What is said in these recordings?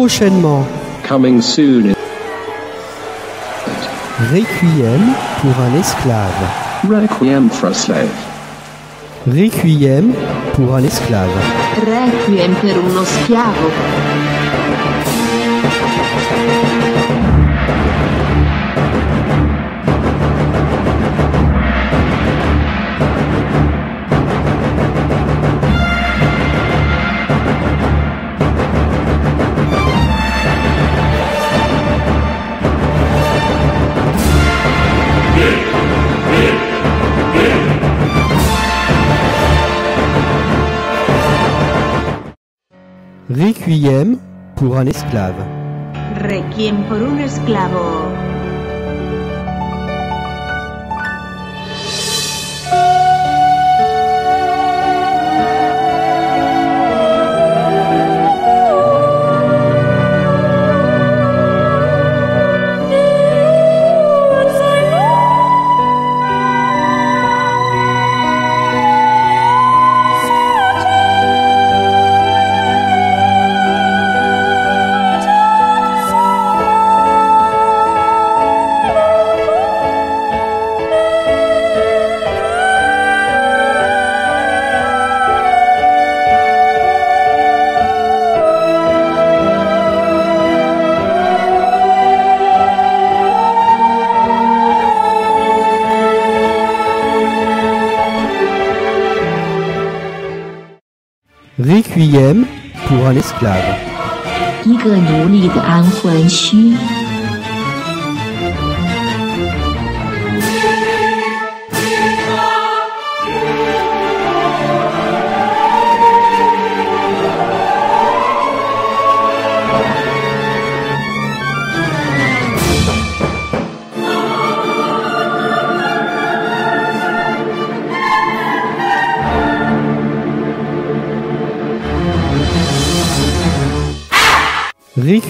Prochainement. Coming soon. Requiem pour un esclave. Requiem for a slave. Requiem pour un esclave. Requiem per uno schiavo. Requiem pour un esclave. Requiem por un esclavo. Pour un esclave?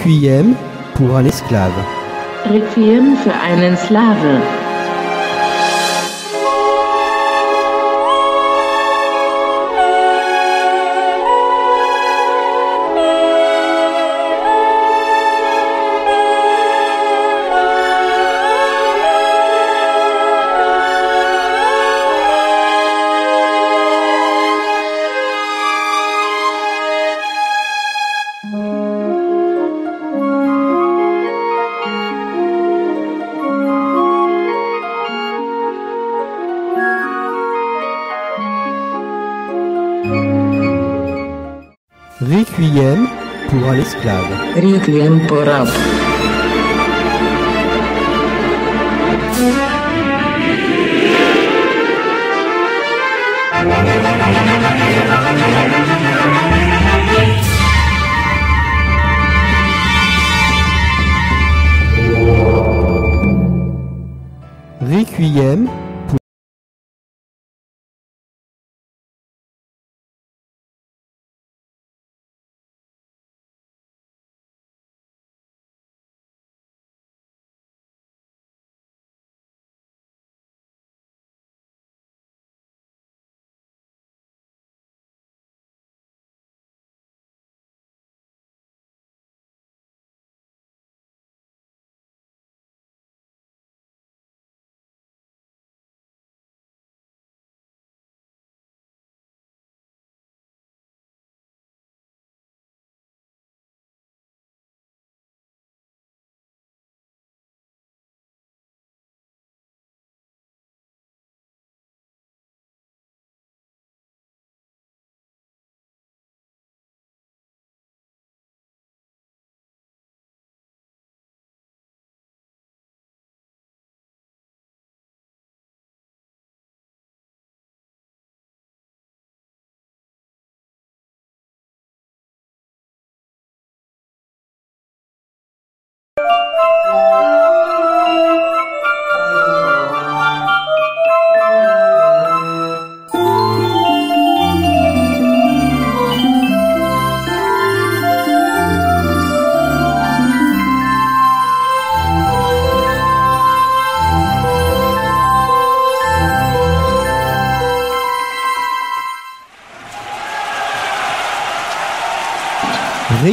Requiem pour un esclave. Requiem für einen Slave. Requiem pour un. Requiem por rab.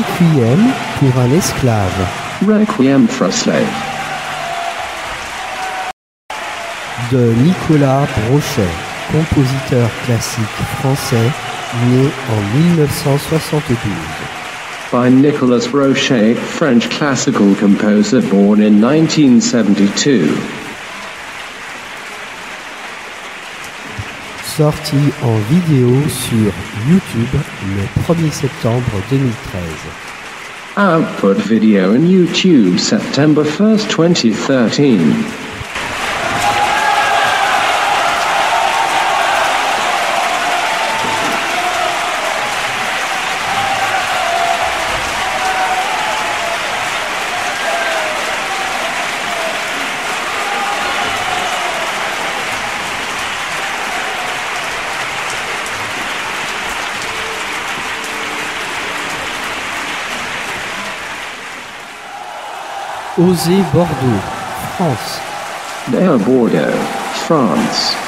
Requiem pour un esclave. Requiem for a Slave. De Nicolas Brochet. compositeur classique français né en 1972. By Nicolas Brochet, French classical composer born in 1972. Sorti en vidéo sur YouTube le 1er septembre 2013. Output video on YouTube September 1st, 2013. Osez Bordeaux, France. Bordeaux, France.